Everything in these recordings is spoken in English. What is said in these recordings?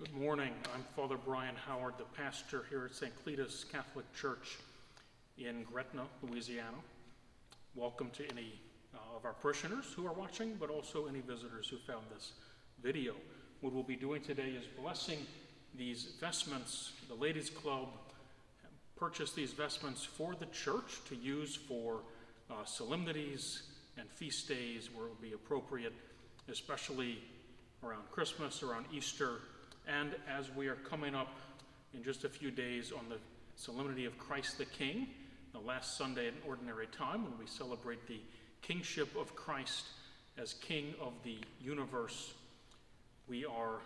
Good morning. I'm Father Brian Howard, the pastor here at St. Cletus Catholic Church in Gretna, Louisiana. Welcome to any uh, of our parishioners who are watching, but also any visitors who found this video. What we'll be doing today is blessing these vestments. The Ladies Club purchased these vestments for the church to use for uh, solemnities and feast days where it will be appropriate, especially around Christmas, around Easter, and as we are coming up in just a few days on the Solemnity of Christ the King, the last Sunday in Ordinary Time, when we celebrate the kingship of Christ as King of the universe, we are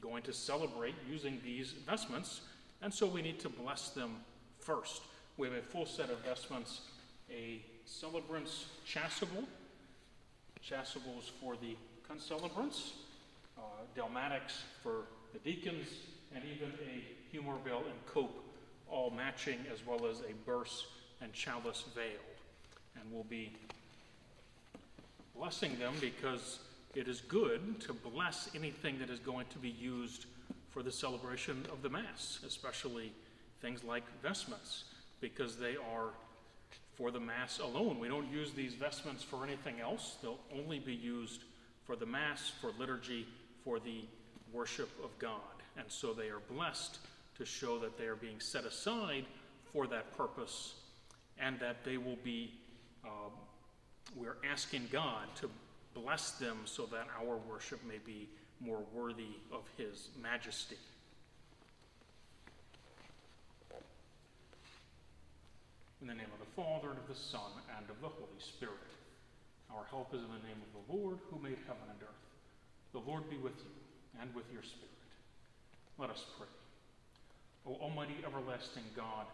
going to celebrate using these vestments, and so we need to bless them first. We have a full set of vestments, a celebrant's chasuble, chasubles for the concelebrants, dalmatics for the deacons, and even a humeral veil and cope, all matching, as well as a burse and chalice veil. And we'll be blessing them because it is good to bless anything that is going to be used for the celebration of the Mass, especially things like vestments, because they are for the Mass alone. We don't use these vestments for anything else. They'll only be used for the Mass, for liturgy, for the worship of God. And so they are blessed to show that they are being set aside for that purpose and that they will be, uh, we're asking God to bless them so that our worship may be more worthy of His majesty. In the name of the Father, and of the Son, and of the Holy Spirit. Our help is in the name of the Lord, who made heaven and earth. The Lord be with you, and with your spirit. Let us pray. O Almighty everlasting God,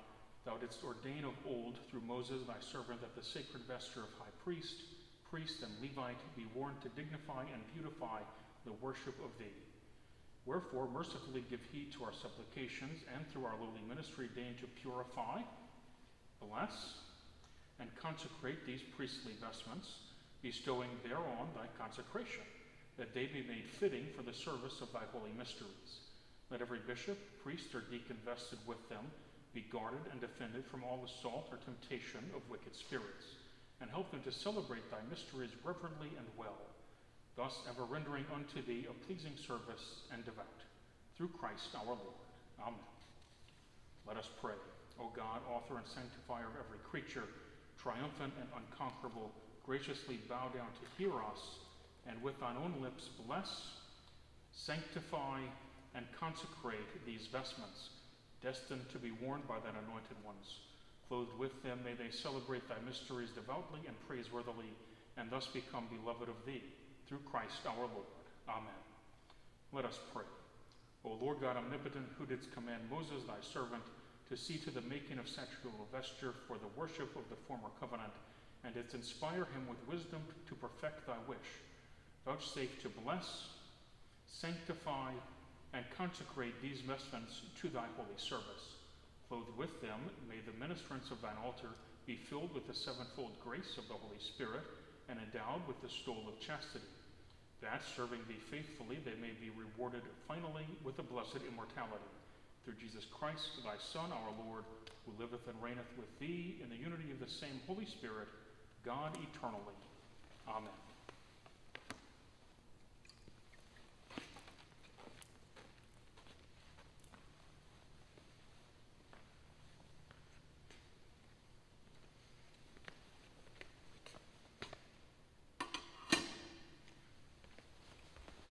thou didst ordain of old through Moses thy servant that the sacred vesture of high priest, priest, and Levite be worn to dignify and beautify the worship of thee. Wherefore, mercifully give heed to our supplications, and through our lowly ministry deign to purify, bless, and consecrate these priestly vestments, bestowing thereon thy consecration, that they be made fitting for the service of thy holy mysteries. Let every bishop, priest, or deacon vested with them be guarded and defended from all assault or temptation of wicked spirits, and help them to celebrate thy mysteries reverently and well, thus ever rendering unto thee a pleasing service and devout. Through Christ our Lord. Amen. Let us pray. O God, author and sanctifier of every creature, triumphant and unconquerable, graciously bow down to hear us, and with thine own lips bless, sanctify, and consecrate these vestments, destined to be worn by thine anointed ones. Clothed with them, may they celebrate thy mysteries devoutly and praiseworthily, and thus become beloved of thee, through Christ our Lord. Amen. Let us pray. O Lord God omnipotent, who didst command Moses, thy servant, to see to the making of sacerdotal vesture for the worship of the former covenant, and didst inspire him with wisdom to perfect thy wish. Vouchsafe to bless, sanctify, and consecrate these vestments to thy holy service. Clothed with them, may the ministrants of thine altar be filled with the sevenfold grace of the Holy Spirit, and endowed with the stole of chastity, that, serving thee faithfully, they may be rewarded finally with a blessed immortality through Jesus Christ, thy Son, our Lord, who liveth and reigneth with thee in the unity of the same Holy Spirit, God eternally. Amen.